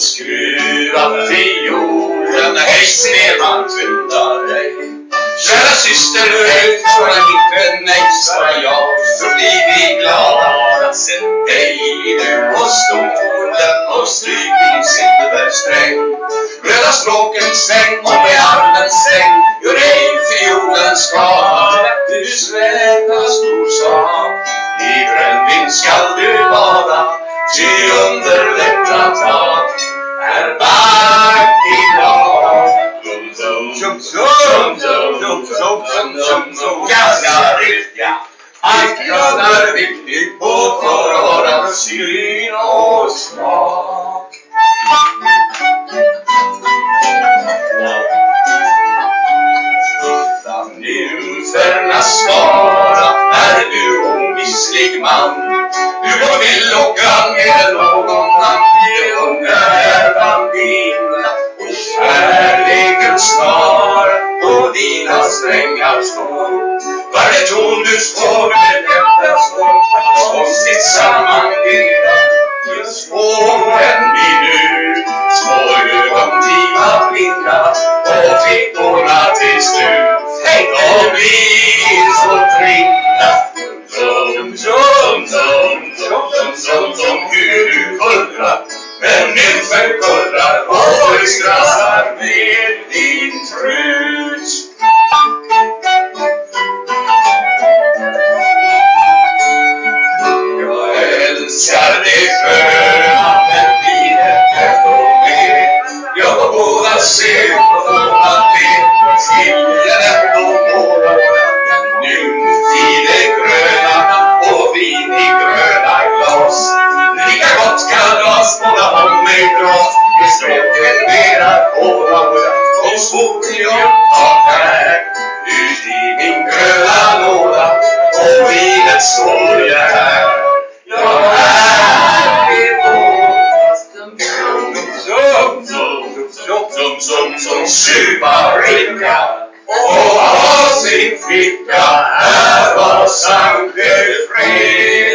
Skruva fiolen, hej Snedman skynda dig. Kära syster, du ej, svara inte nej, svara ja, så blir vi glada att se dig nu på stolen och stryk din silversträng. Röda språken säng och med armen stäng. gör ej fiolen skada, du sväva stor sak. I brännvin skall du bada, ty under detta tak ganska riktiga. Allt är viktigt på för att vara syn och smak. Utan nymfernas skara är du omisslig man. Du går vill locka med någon namn. det unga dina strängar slår. Varje ton du slår med lättans mål konstigt sammanvevad. Just våren en minut. små ögon diva blinda och fickorna till slut. Hey! De blir så fria önskar dig sköna men vi är med. Ja, på båda ser på båda ben skiljer ändå åren. Nymtid är gröna och vin i gröna glas. Lika gott kalas, många om mig dras. Vi står till mera båda. Kom svårt zum, zum, zum Schüberinka. Oh, sind wir sang der